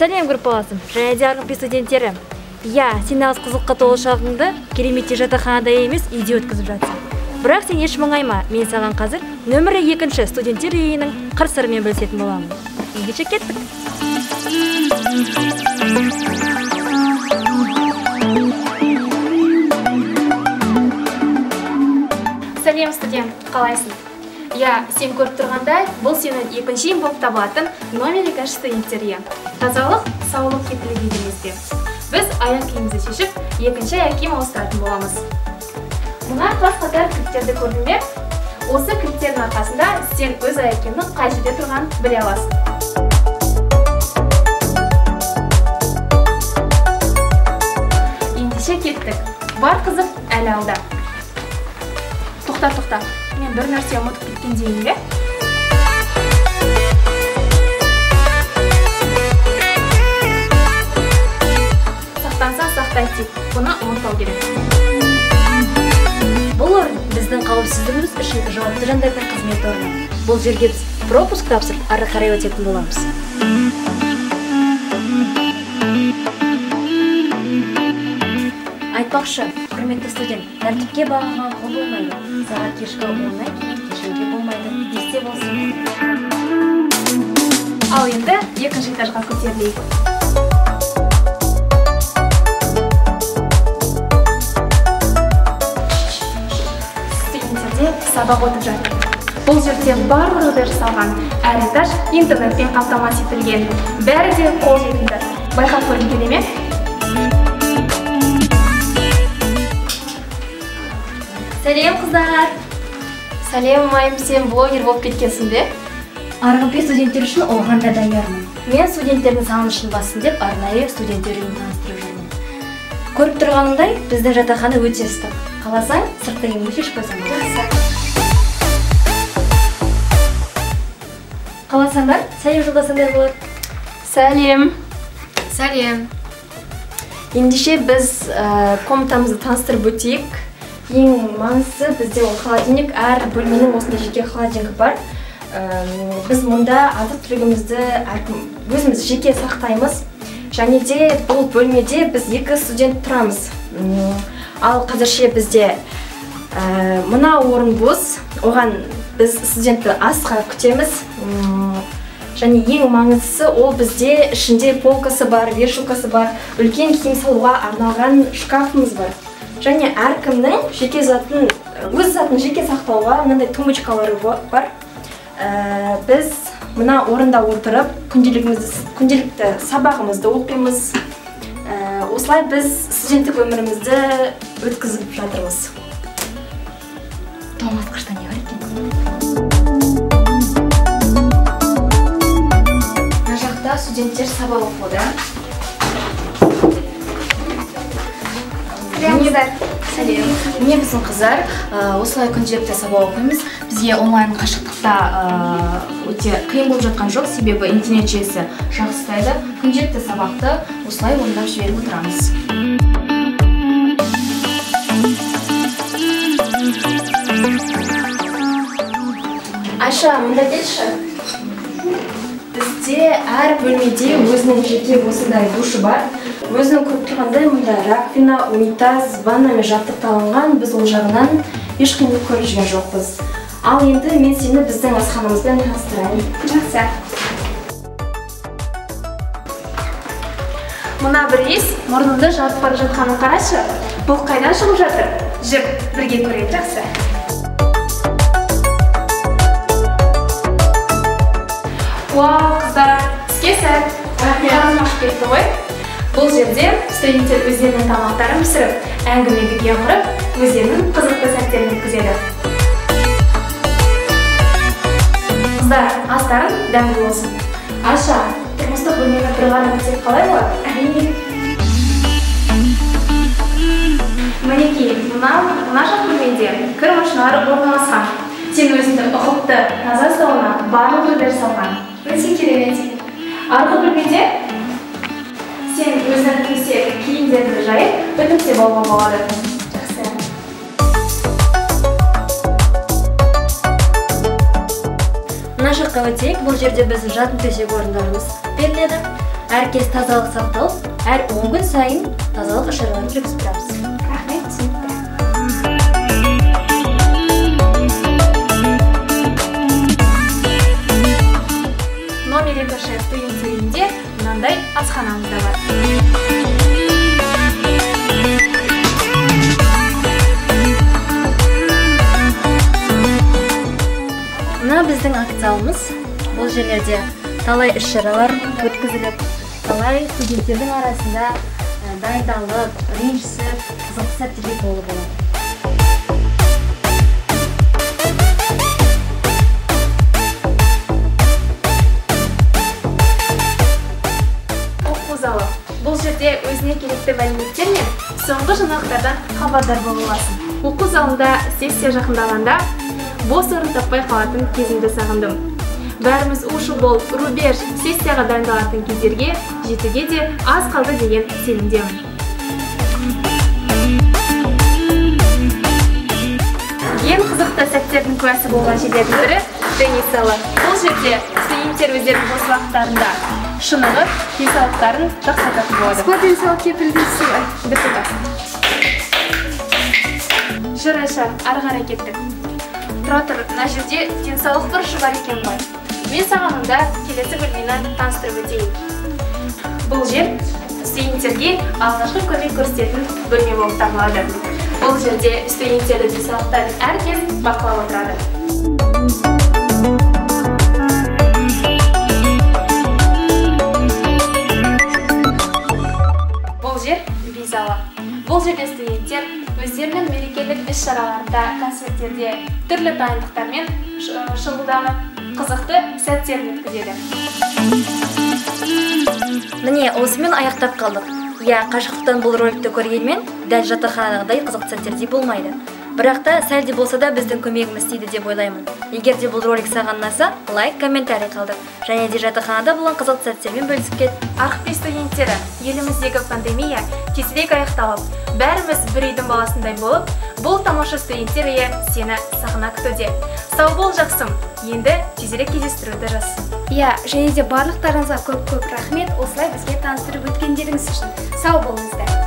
сәлем группаласым және де арғы студенттері? Иә сен нағыз қызыққа толы шағыңды кереметтей жатақханада емес үйде өткізіп жатсың. Бірақ сен еш мұңайма. Мен саған қазір нөмірі екінші студенттер үйінің қыр сырымен бөлісетін боламын. Ендеше кеттік. Сәлем студент. Қалайсың? Иә сен көріп тұрғандай бұл сенің екінші үйің болып табылатын номер екінші үйі тазалық саулық кепілі деймізде біз аяқ киімімізді шешіп екінші аяқ киім ауыстыратын боламыз. Мына класс қатар кілттерді көрдің бе? Осы кілттердің арқасында сен өз аяқ киімнің қай жерде тұрғанын біле аласың. Ендеше кеттік. Бар қызық әлі алда. Тоқта тоқта мен бір нәрсе ұмытып кеткендеймін бе сақтанса сақтай тек бұны ұмытпау керек. Бұл орын біздің қауіпсіздігіміз үшін жауапты жандардың қызмет орны. Бұл жерге біз пропуск тапсырып ары қарай өтетін боламыз. Айтпақшы құрметті студент тәртіпке бағынған құл болмайды. Сағат кешкі оннан кейін кешігуге болмайды есте болсын ал енді екінші этажға көтерілейік студенттерде сабақ өтіп жатыр бұл жерде барлық жағдай жасалған әр этаж интернетпен қамтамасыз етілген бәрі де қолжетімді байқап көргің келе ме сәлем қыздар. Сәлем майым сен блогер болып кеткенсің бе? Арғы студенттер үшін оған да даярмын мен студенттердің сағынышын бассын деп арнайы студенттер үйін таныстырып жүрмін. Көріп тұрғаныңдай біздің жатақхана өте ыстық. Қаласаң сыртқы киіміңді шешіп қойсаң болады қаласаңдар сәлем жолдасаңдар болады сәлем. Сәлем. Ендеше біз ә, комнатамызды таныстырып өтейік. Ең маңыздысы бізде ол холодильник. Әр бөлменің осындай жеке холодильнигі бар. Біз мұнда азық түлігімізді әркім өзіміз жеке сақтаймыз. Және де бұл бөлмеде біз екі студент тұрамыз. Ал қазірше бізде ә, мына орын бос. Оған біз студентті асқа күтеміз. Және ең маңыздысы ол бізде ішінде полкасы бар вешалкасы бар үлкен киім салуға арналған шкафымыз бар. Және әркімнің жеке затын өз затын жеке сақтауға мынандай тумбочкалары ба- бар. Ә, біз мына орында отырып күнделігімізді күнделікті сабағымызды оқимыз. Ә, осылай біз студенттік өмірімізді өткізіп жатырмыз. Тоңазытқышта не бар екен мына жақта студенттер сабақ оқуда. Қыздар сәлем міне біздің қыздар осылай күнделікті сабақ оқимыз. Бізге онлайн қашықтықта ә, өте қиын болып жатқан жоқ. Себебі интернет желісі жақсылайды күнделікті сабақты осылай орындап жіберіп отырамыз. Айша мында келші? Әр бөлмеде өзінің жеке осындай душы бар. Өзің көріп тұрғандай мұнда раковина унитаз ваннамен жабдықталынған біз ол жағынан еш қиындық көріп жүрген жоқпыз. Ал енді мен сені біздің асханамызбен таныстырайын. Жақсы. Мына бір иіс мұрнымды жарып бара жатқанын қарашы. Бұл қайдан шығып жатыр? Жүр бірге көрейік жақсы. Уау, қыздар, іске сәт. Ашып кетті ғой. Бұл жерде студенттер өздерінің тамақтарын пісіріп, әңгіме дүкен құрып, өздерінің қызықты сәттерін өткізеді. Қыздар, астарың дәмді болсын. Аша, тұрмыстық бөлмені ғана бітсек қалай болады? Әрине. Мінекей, мына мына жақ бөлмеде кір машиналары орналасқан. Сен өзіңді ұқыпты таза ұстауына барлық үйлер салған. Арғы бөлмеде сен өзіңнің төсек киімдеріңді жайып бітімсеп алуға болады. Мына жаққа өтейік. Бұл жерде біздің жатын төсек орындарымыз беріледі. Әркез тазалық сақталып әр он күн сайын тазалық іс шараларын жүргізіп тұрамыз. Студенттер үйінде мынандай асханамыз да бар мына біздің акт бұл жерлерде талай іс шаралар өткізіліп талай студенттердің арасында дайындалып ренжісіп қызықты сәттерге толы болады керекті мәліметтер мен соңғы жаңалықтардан хабардар бола аласың. Оқу залында сессия жақындағанда бос орын таппай қалатын кезімді сағындым. Бәріміз у шу болып рубеж сессияға дайындалатын кездерге жетуге де аз қалды деген сенімдемін. Ең қызықты сәттердің куәсі болған жерлердің бірі теннис залы бұл жерде студенттер өздерінің бос уақыттарында. Шынығып денсаулықтарын жақсартатын болады. Спорт денсаулық біртұтас жүр айша ары қарай кеттік. Тұра тұр мына жерде денсаулық бұрышы бар екен ғой. Мен саған онда келесі бөлмені таныстырып өтейін. Бұл жер студенттерге алғашқы көмек көрсететін бөлме болып табылады. Бұл жерде студенттердің денсаулықтарын әркез бақылап отырады. Шараларында концерттерде түрлі дайындықтармен шұғылданып қызықты сәттерін өткізеді. Міне осымен аяқтап қалдық. Иә қашықтықтан бұл роликті көргенмен дәл жатақханадағыдай қызықты сәттердей болмайды. Бірақ та сәл де болса да біздің көмегіміз тиді деп ойлаймын. Егер де бұл ролик саған ұнаса лайк комментарий қалдыр және де жатақханада болған қызықты сәттермен бөлісіп кет. Архпи студенттері еліміздегі пандемия тезірек аяқталып бәріміз бір үйдің баласындай болып бұл тамаша студенттер үйі сені сағына күтуде сау бол жақсым. Енді тезірек кездестіруді жазсын иә және де барлықтарыңызға көп көп рахмет. Осылай бізге таныстырып өткендеріңіз үшін. Сау болыңыздар.